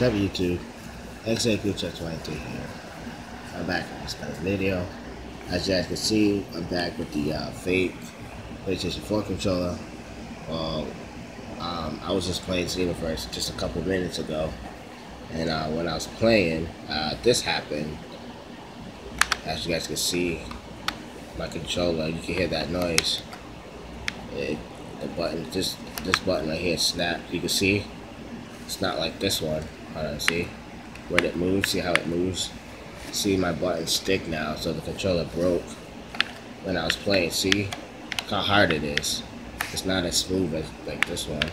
What's up YouTube? XAGuacha23 here. I'm back with this video. As you guys can see, I'm back with the uh, fake PlayStation 4 controller. Well, um, I was just playing Xenoverse just a couple minutes ago. And uh, when I was playing, uh, this happened. As you guys can see, my controller, you can hear that noise. It, the button, this, this button right here snapped. You can see it's not like this one. On, see? Where it moves, see how it moves? See my button stick now, so the controller broke when I was playing. See how hard it is. It's not as smooth as like this one.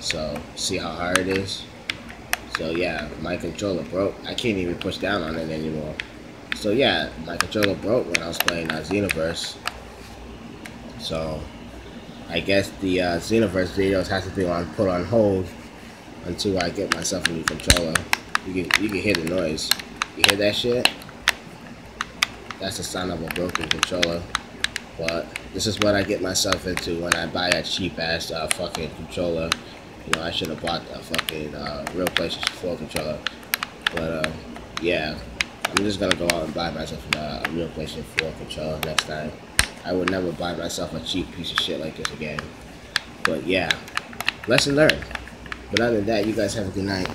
So see how hard it is? So yeah, my controller broke. I can't even push down on it anymore. So yeah, my controller broke when I was playing uh, Xenoverse. So I guess the uh, Xenoverse videos have to be on put on hold until I get myself a new controller. You can you can hear the noise. You hear that shit? That's the sound of a broken controller. But this is what I get myself into when I buy a cheap ass uh, fucking controller. You know, I should have bought a fucking uh, real PlayStation 4 controller. But uh, yeah, I'm just gonna go out and buy myself a, a real PlayStation 4 controller next time. I would never buy myself a cheap piece of shit like this again. But yeah, lesson learned. But other than that, you guys have a good night.